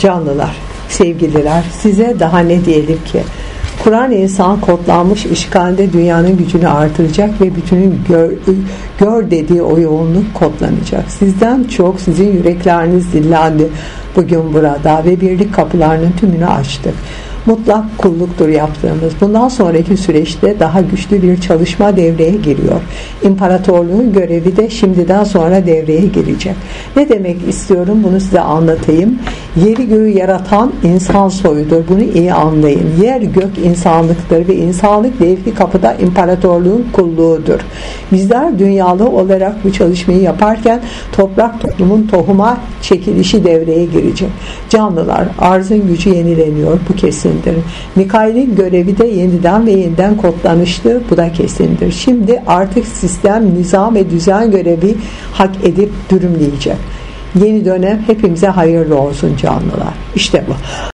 Canlılar, sevgililer size daha ne diyelim ki? Kur'an insan kodlanmış işgalde dünyanın gücünü artıracak ve bütünün gör, gör dediği o yoğunluk kodlanacak. Sizden çok sizin yürekleriniz dillendi bugün burada ve birlik kapılarının tümünü açtık mutlak kulluktur yaptığımız. Bundan sonraki süreçte daha güçlü bir çalışma devreye giriyor. İmparatorluğun görevi de şimdiden sonra devreye girecek. Ne demek istiyorum bunu size anlatayım. Yeri göğü yaratan insan soyudur. Bunu iyi anlayın. Yer gök insanlıktır ve insanlık devri kapıda imparatorluğun kulluğudur. Bizler dünyalı olarak bu çalışmayı yaparken toprak toplumun tohuma çekilişi devreye girecek. Canlılar arzın gücü yenileniyor. Bu kesin kesindir. Mikail'in görevi de yeniden ve yeniden kodlanıştı. Bu da kesindir. Şimdi artık sistem, nizam ve düzen görevi hak edip dürümleyecek. Yeni dönem hepimize hayırlı olsun canlılar. İşte bu.